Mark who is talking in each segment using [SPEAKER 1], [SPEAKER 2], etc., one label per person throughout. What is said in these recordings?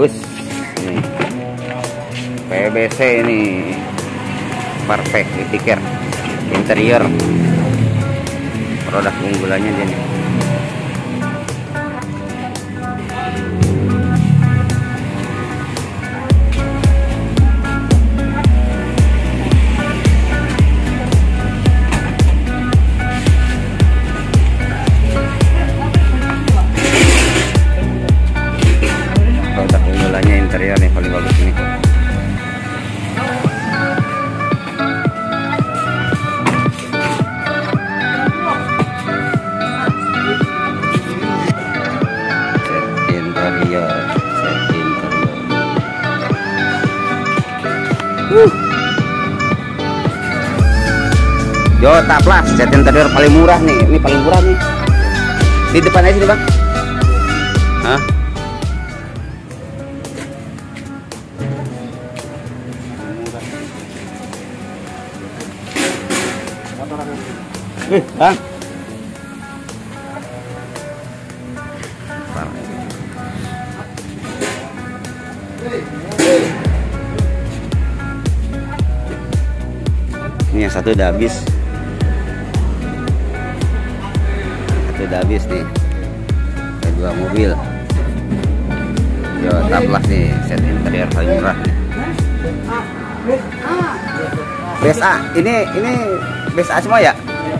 [SPEAKER 1] Us. PBC ini. Perfect pikir interior. Produk unggulannya dia. Interior nih paling bagus ini. Jota Plus set interior paling murah nih ini paling murah nih di depan aja sini bang Hah? Ini yang satu udah habis. Satu udah habis nih. Ada dua mobil. Yo, taplas nih, set interior paling murah nih. Bes A, ini ini bes A semua ya?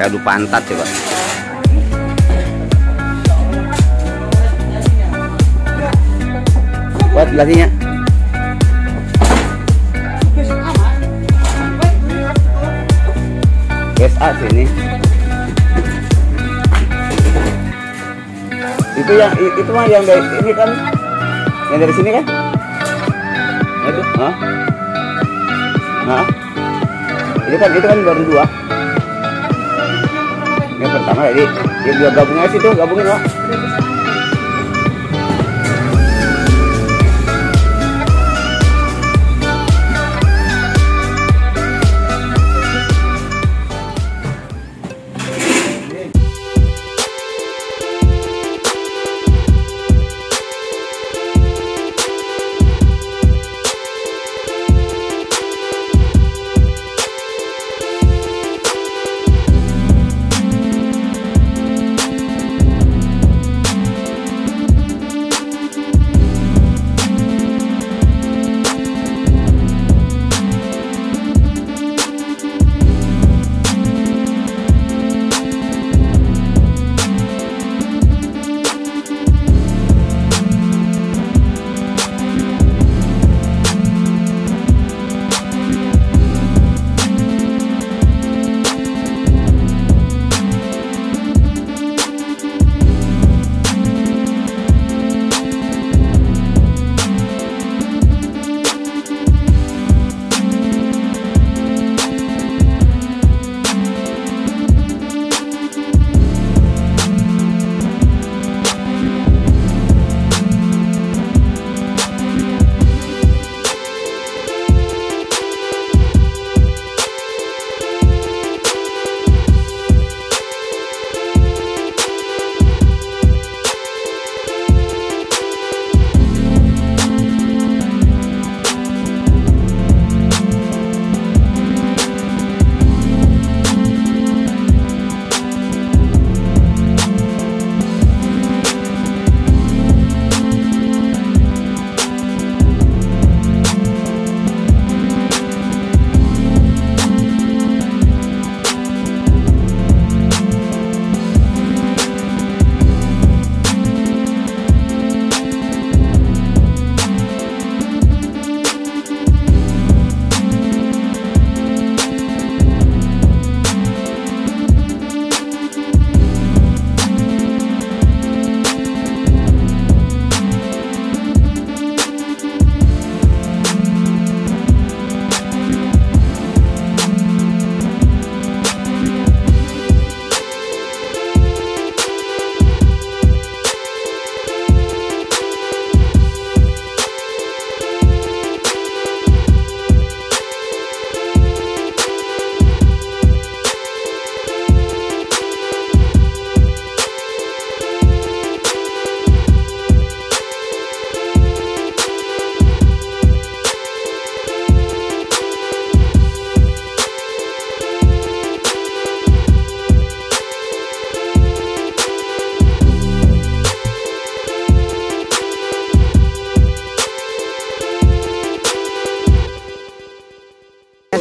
[SPEAKER 1] Sampai adu pantat coba. Buat belahnya. Guys A sini. Itu yang itu mah yang dari ini kan yang dari sini kan? Nah, itu, Hah? Hah? Itu kan itu kan baru dua. Yang pertama jadi dia gabungin aja situ, gabungin lah.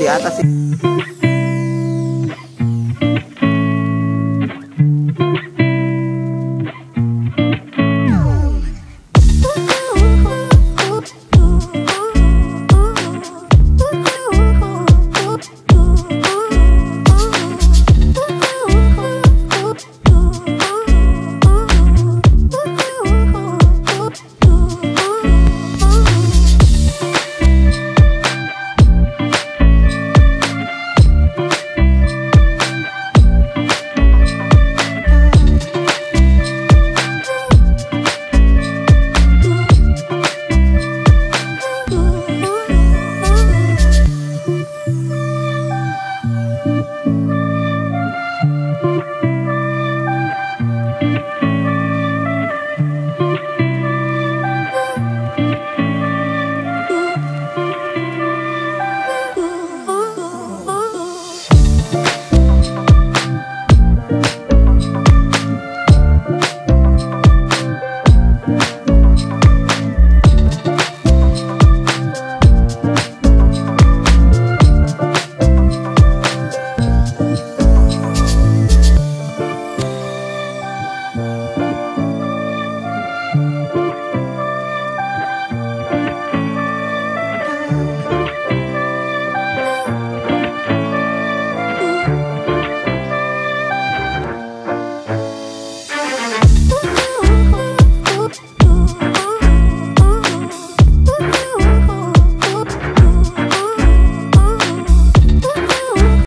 [SPEAKER 1] gata.